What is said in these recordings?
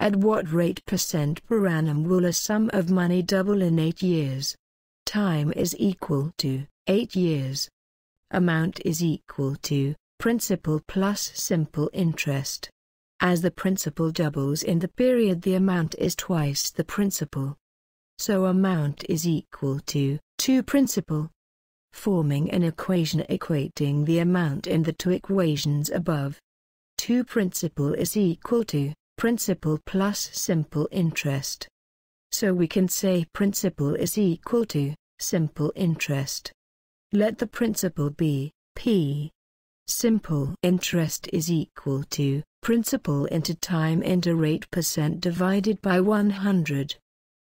At what rate percent per annum will a sum of money double in 8 years? Time is equal to 8 years. Amount is equal to principal plus simple interest. As the principal doubles in the period the amount is twice the principal. So amount is equal to 2 principal. Forming an equation equating the amount in the two equations above. 2 principal is equal to principal plus simple interest. So we can say principal is equal to simple interest. Let the principal be P. Simple interest is equal to principal into time into rate percent divided by 100.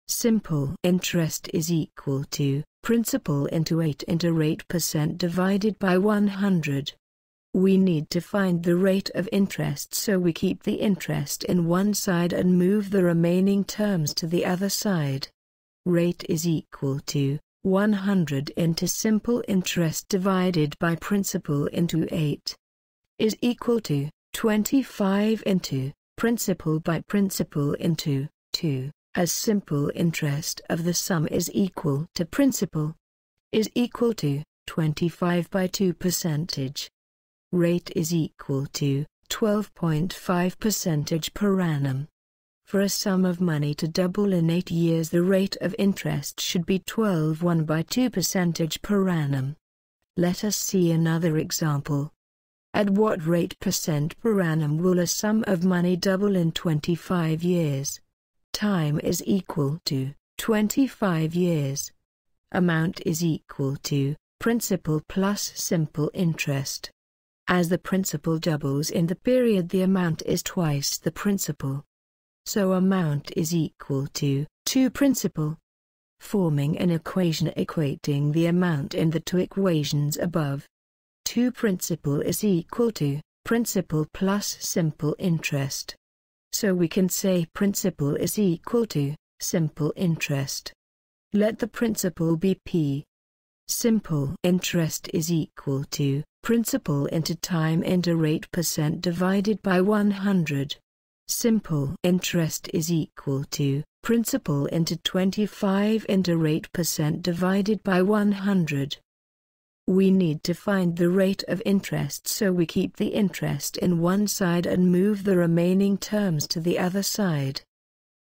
Simple interest is equal to principal into 8 into rate percent divided by 100. We need to find the rate of interest so we keep the interest in one side and move the remaining terms to the other side. Rate is equal to 100 into simple interest divided by principal into 8 is equal to 25 into principal by principal into 2 as simple interest of the sum is equal to principal is equal to 25 by 2 percentage rate is equal to 12.5 percentage per annum for a sum of money to double in 8 years the rate of interest should be 12 1 by 2 percentage per annum. Let us see another example. At what rate percent per annum will a sum of money double in 25 years? Time is equal to 25 years. Amount is equal to principal plus simple interest. As the principal doubles in the period the amount is twice the principal so amount is equal to 2 principal. Forming an equation equating the amount in the two equations above. 2 principal is equal to principal plus simple interest. So we can say principal is equal to simple interest. Let the principal be P. Simple interest is equal to principal into time into rate percent divided by 100. Simple interest is equal to principal into 25 into rate percent divided by 100. We need to find the rate of interest so we keep the interest in one side and move the remaining terms to the other side.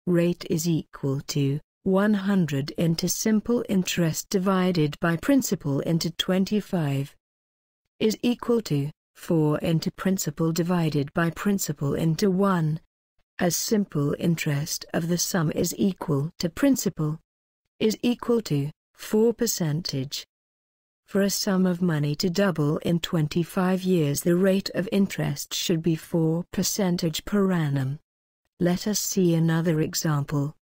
Rate is equal to 100 into simple interest divided by principal into 25 is equal to 4 into principal divided by principal into 1, as simple interest of the sum is equal to principal, is equal to 4 percentage. For a sum of money to double in 25 years the rate of interest should be 4 percentage per annum. Let us see another example.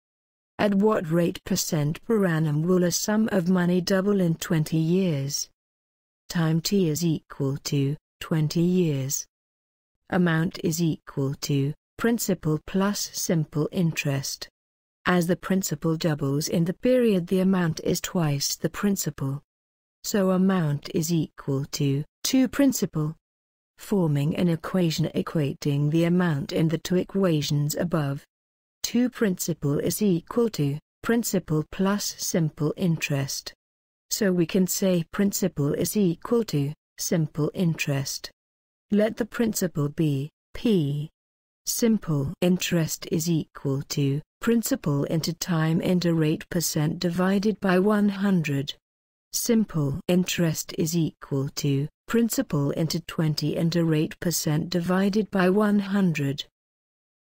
At what rate percent per annum will a sum of money double in 20 years? Time t is equal to 20 years. Amount is equal to principal plus simple interest. As the principal doubles in the period the amount is twice the principal. So amount is equal to 2 principal. Forming an equation equating the amount in the two equations above. 2 principal is equal to principal plus simple interest. So we can say principal is equal to simple interest. Let the principal be P. Simple interest is equal to principal into time into rate percent divided by 100. Simple interest is equal to principal into 20 into rate percent divided by 100.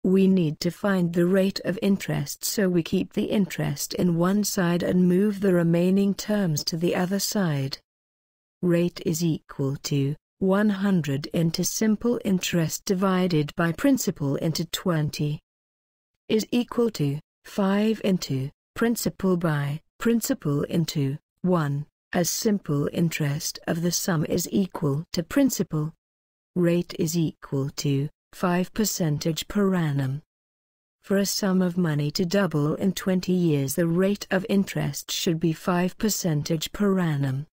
We need to find the rate of interest so we keep the interest in one side and move the remaining terms to the other side. Rate is equal to 100 into simple interest divided by principal into 20 is equal to 5 into principal by principal into 1 as simple interest of the sum is equal to principal rate is equal to 5 percentage per annum. For a sum of money to double in 20 years the rate of interest should be 5 percentage per annum